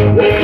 Yeah.